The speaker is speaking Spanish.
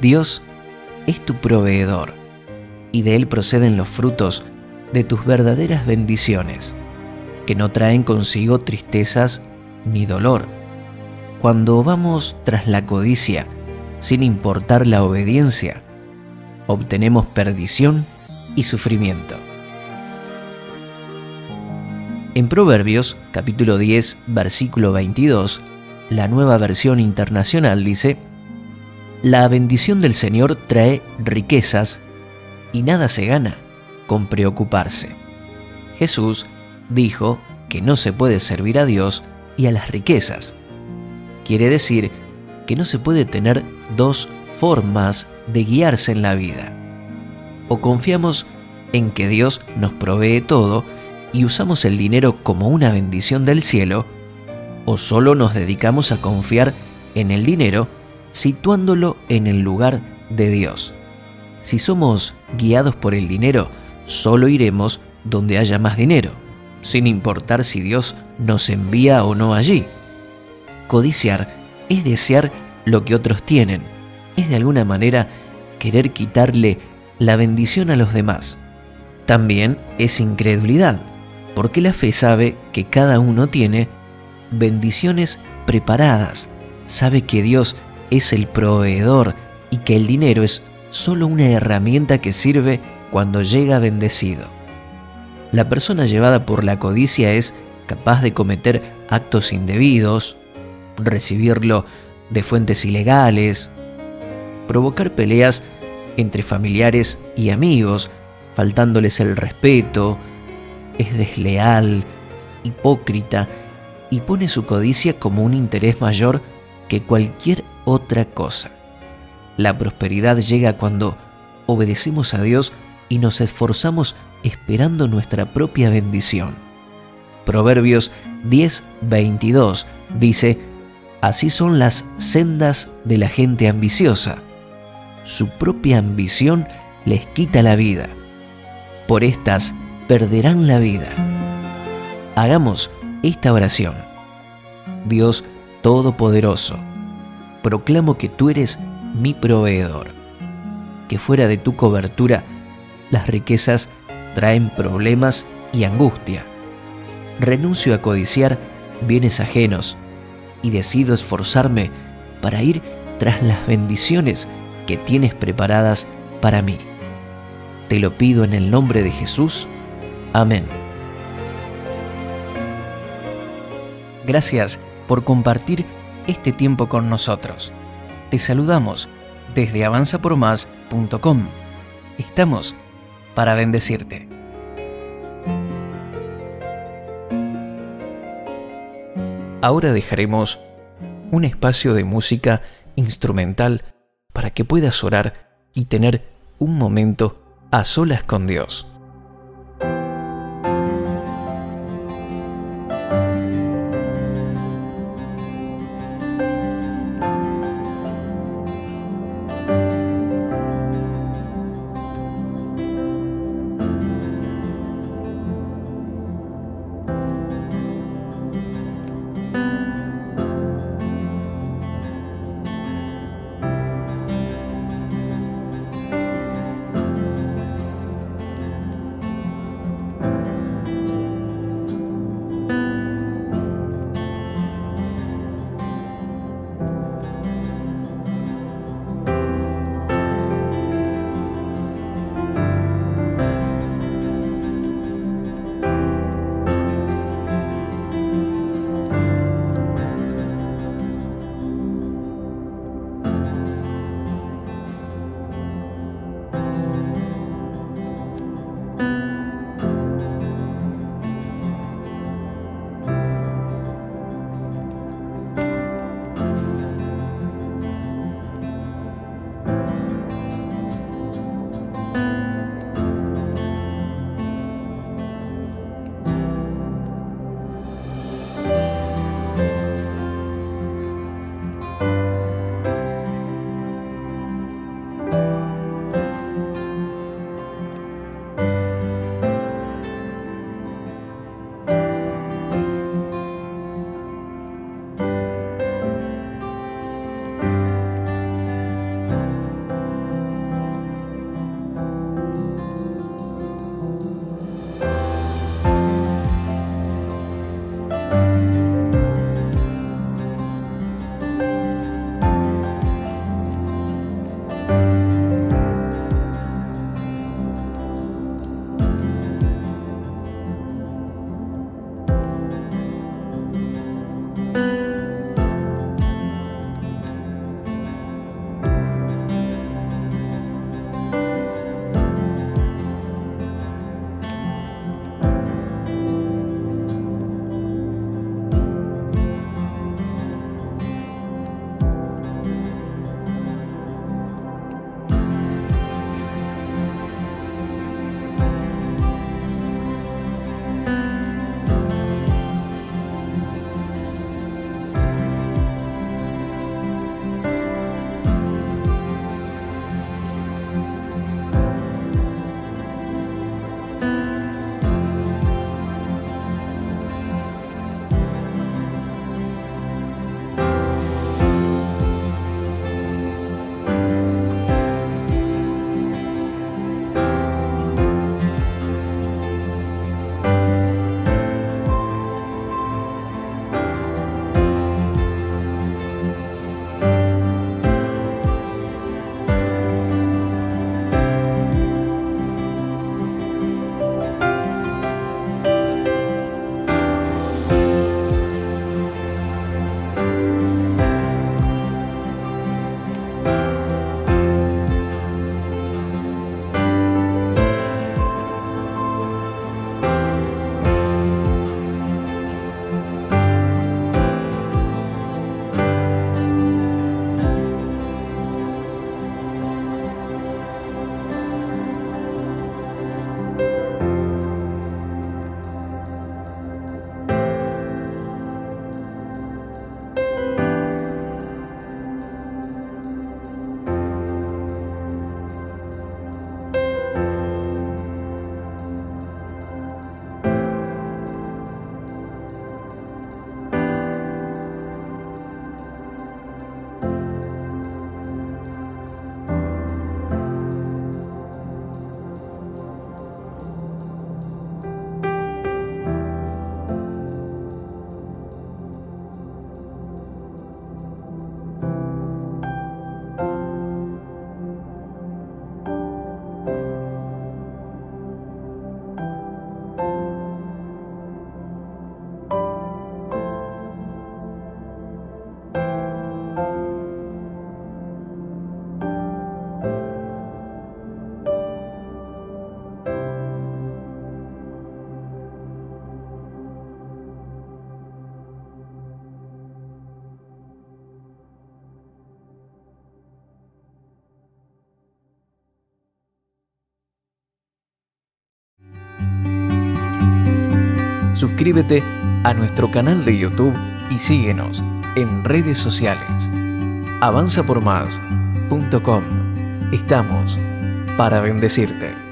Dios es tu proveedor y de Él proceden los frutos de tus verdaderas bendiciones, que no traen consigo tristezas ni dolor. Cuando vamos tras la codicia, sin importar la obediencia, obtenemos perdición y sufrimiento. En Proverbios capítulo 10 versículo 22, la nueva versión internacional dice, La bendición del Señor trae riquezas y nada se gana con preocuparse. Jesús dijo que no se puede servir a Dios y a las riquezas. Quiere decir que no se puede tener dos formas de guiarse en la vida. O confiamos en que Dios nos provee todo y usamos el dinero como una bendición del cielo, o solo nos dedicamos a confiar en el dinero situándolo en el lugar de Dios. Si somos guiados por el dinero, solo iremos donde haya más dinero, sin importar si Dios nos envía o no allí. Codiciar es desear lo que otros tienen, es de alguna manera querer quitarle la bendición a los demás. También es incredulidad, porque la fe sabe que cada uno tiene bendiciones preparadas, sabe que Dios es el proveedor y que el dinero es solo una herramienta que sirve cuando llega bendecido. La persona llevada por la codicia es capaz de cometer actos indebidos, recibirlo de fuentes ilegales, provocar peleas entre familiares y amigos, faltándoles el respeto, es desleal, hipócrita y pone su codicia como un interés mayor que cualquier otra cosa. La prosperidad llega cuando obedecemos a Dios y nos esforzamos esperando nuestra propia bendición. Proverbios 10:22 dice, Así son las sendas de la gente ambiciosa. Su propia ambición les quita la vida. Por estas perderán la vida. Hagamos esta oración. Dios Todopoderoso, proclamo que tú eres mi proveedor, que fuera de tu cobertura las riquezas traen problemas y angustia. Renuncio a codiciar bienes ajenos y decido esforzarme para ir tras las bendiciones que tienes preparadas para mí. Te lo pido en el nombre de Jesús. Amén. Gracias por compartir este tiempo con nosotros. Te saludamos desde avanzapormás.com. Estamos para bendecirte. Ahora dejaremos un espacio de música instrumental para que puedas orar y tener un momento a solas con Dios. Suscríbete a nuestro canal de YouTube y síguenos en redes sociales. Avanzapormás.com. Estamos para bendecirte.